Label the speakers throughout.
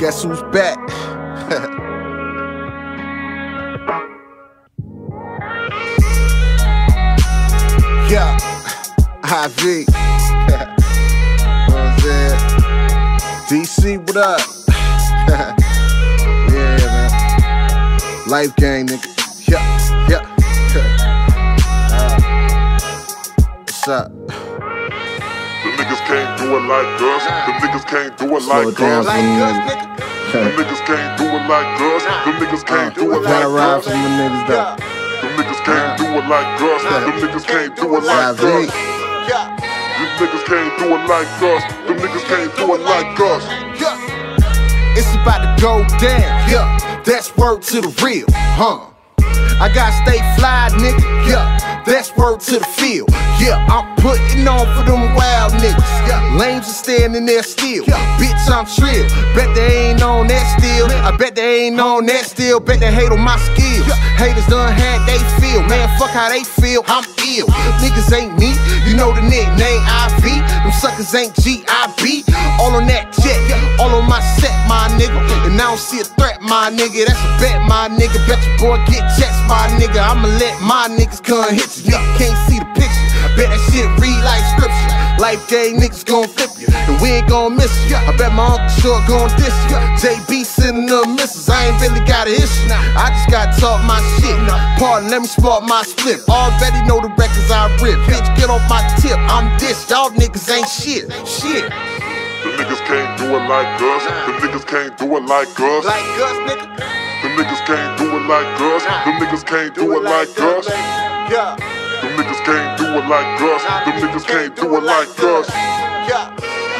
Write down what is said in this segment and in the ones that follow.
Speaker 1: Guess who's back? yeah, IV. DC, what up? yeah, man. Life gang, nigga. Yeah, yeah. Uh, what's up?
Speaker 2: The niggas can't do it like us. The niggas can't do it
Speaker 1: Slow
Speaker 2: like
Speaker 1: down
Speaker 2: us.
Speaker 1: for
Speaker 2: The niggas can't do it like us. The niggas can't do it like
Speaker 1: ride
Speaker 2: us.
Speaker 1: for niggas.
Speaker 2: The niggas can't do it like us. The niggas can't do it like us. These niggas can't do it like us. The niggas can't do it like us.
Speaker 1: It's about to go down, yeah. That's word to the real, huh? I gotta stay fly, nigga, yeah. That's word to the field, yeah. I'm putting on for them wild niggas, yeah. Lames are standing there still, bitch, I'm trill. Bet they ain't on that still. I bet they ain't on that still. Bet they hate on my skills. Haters done had they feel, man. Fuck how they feel. I'm ill. Niggas ain't me, you know the nickname IV. Them suckers ain't GIB. All on that jet, all on my set, my nigga. And I don't see a threat, my nigga. That's a bet, my nigga. Bet your boy get checks, my nigga. I'ma let my niggas come hit you. Nigga can't see the picture. I Bet that shit read like scripture. Life game niggas gon' flip you, and we ain't gon' miss you. I bet my uncle sure gon' diss you. JB sending the misses, I ain't really got an issue. I just gotta talk my shit. Pardon, let me spot my split. Already know the records I rip. Bitch, get off my tip. I'm this. Y'all niggas ain't shit. Shit.
Speaker 2: The niggas can't do it like us. The niggas can't do it like us.
Speaker 1: Like us, nigga.
Speaker 2: The niggas can't do it like us. The niggas can't do it like us.
Speaker 1: Yeah.
Speaker 2: The niggas can't do it like us. The niggas can't do it like us.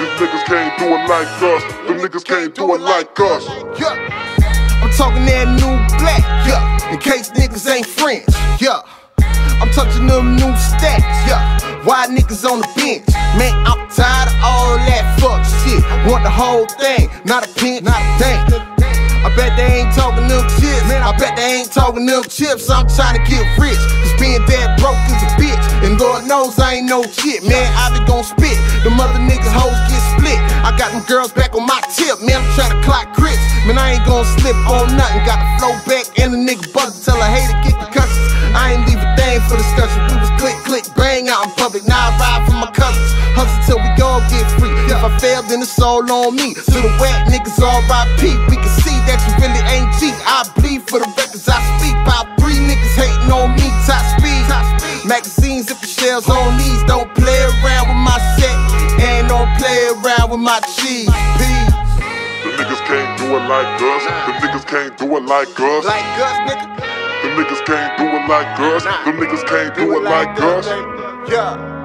Speaker 2: These niggas can't do it like us. The niggas can't do it like us.
Speaker 1: I'm talking that new black, yeah. In case niggas ain't friends, yeah. I'm touching them new stacks, yeah. Why niggas on the bench? Man, I'm tired of all that fuck shit. Want the whole thing, not a pinch, not a thing. I bet they ain't talking them chips. Man, I bet they ain't talking them chips. I'm trying to get rich. Cause being that broke is a bitch. And Lord knows I ain't no shit. Man, I be gon' spit. The mother niggas hoes get split. I got them girls back on my tip. Man, I'm trying to clock grits. Man, I ain't gon' slip on nothing. Got the flow back and the nigga buzz I hate hater get the cusses. I ain't leave a thing for discussion. We was click, click, bang out in public. Now I ride for my cousins. Hustle till we all get free. If I fail, then it's all on me. So the whack niggas all RIP. We can see that you really ain't G. I bleed for the records I speak. About three niggas hating on me. Top speed. Magazines, if the shells on these. Don't play around with my set. And don't play around with my cheese. Peace.
Speaker 2: The niggas can't do it like us. The niggas can't do it like us.
Speaker 1: Like us, nigga.
Speaker 2: The niggas can't do it like us. The niggas can't do it like us.
Speaker 1: Yeah.